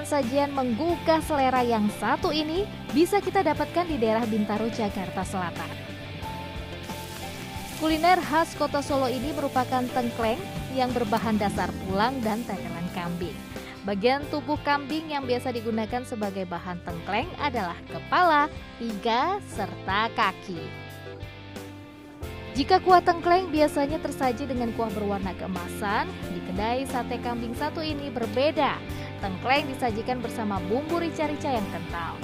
sajian menggugah selera yang satu ini bisa kita dapatkan di daerah Bintaro, Jakarta Selatan. Kuliner khas kota Solo ini merupakan tengkleng yang berbahan dasar tulang dan tetelan kambing. Bagian tubuh kambing yang biasa digunakan sebagai bahan tengkleng adalah kepala, iga, serta kaki. Jika kuah tengkleng biasanya tersaji dengan kuah berwarna keemasan, di kedai sate kambing satu ini berbeda. Tengkleng disajikan bersama bumbu rica-rica yang kental.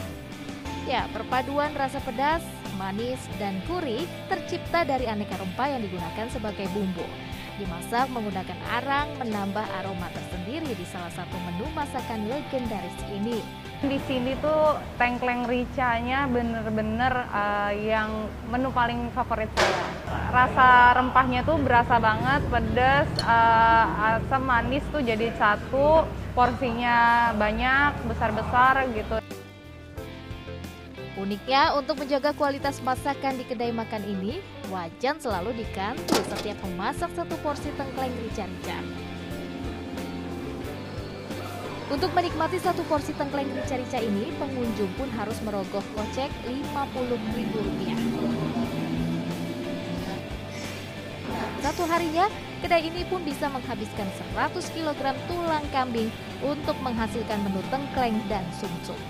Ya, perpaduan rasa pedas, manis, dan gurih tercipta dari aneka rempah yang digunakan sebagai bumbu. Dimasak menggunakan arang menambah aroma tersendiri di salah satu menu masakan legendaris ini. Di sini tuh tengkleng ricanya bener-bener uh, yang menu paling favorit saya. Rasa rempahnya tuh berasa banget, pedas, uh, asam, manis tuh jadi satu. Porsinya banyak, besar-besar gitu. Uniknya, untuk menjaga kualitas masakan di kedai makan ini, wajan selalu diganti setiap memasak satu porsi tengkleng rica-rica. Untuk menikmati satu porsi tengkleng rica-rica ini, pengunjung pun harus merogoh kocek Rp50.000. Satu harinya, kedai ini pun bisa menghabiskan 100 kg tulang kambing untuk menghasilkan menu tengkleng dan sumsum.